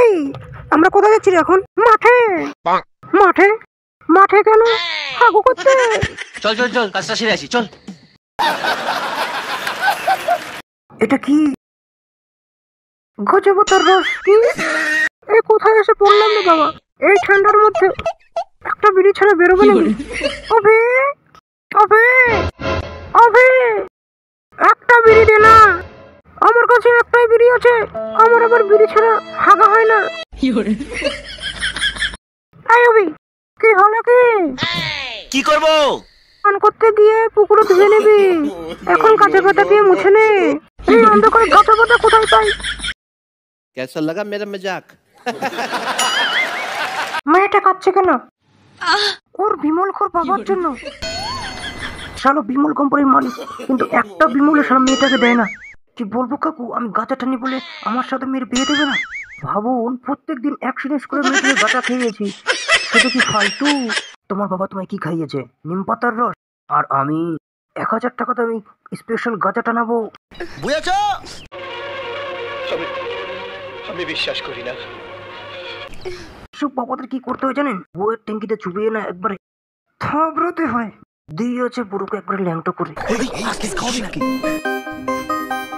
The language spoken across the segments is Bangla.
এই আমরা কোথায় যাচ্ছি এখন? মাঠে। মাঠে? মাঠে কেন? হাগু করতে চল চল চল কাজটা সেরে আসি চল। এটা কি? গজবতার রস কি? এ কোথায় এসে পড়লাম রে বাবা? এই ঠান্ডার মধ্যে একটা বিড়ি ছাড়া বেরোবে না। বিড়ি আছে আমার আবার বিড়ি ছাড়া হাগা হয় না। কি হলো কি? কি করতে পুকুরে ধুয়ে নেবি। এখন কাঁচা পাতা দিয়ে মুছে নে। এই অন্ধকারে কাঁচা পাতা কোথায় পাই? কেসা লাগা মেরা মজাক। মেয়েটা কাঁদছে কেন? ওর বিমল খোর বাবার জন্য। শালো বিমল কোম্পানির মালিক কিন্তু একটা বিমলের সারা মেয়েটাকে দেয় না। কি বলব কাকু? আমি গাঁজা টানি বলে আমার সাথে মেয়ের বিয়ে দেবে না? ভাবুন প্রত্যেক দিন অ্যাক্সিডেন্ট করে মেয়েটাকে গাঁজা খেয়েছি। সেটা কি ফালতু। তোমার বাবা তোমায় কি খাইয়েছে? নিম পাতার রস? আর আমি এক হাজার টাকাতে আমি স্পেশাল গাঁজা টানাবো। বুঝেছ? আমি বিশ্বাস করি না। সব বাবাদের কি করতে হয় জানেন? বউয়ের ট্যাঙ্কিতে চুবিয়ে না একবারে থাবড়াতে হয়। দিয়েছে পুরোকে একবারে ল্যাংটো করে।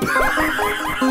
Ha ha ha ha!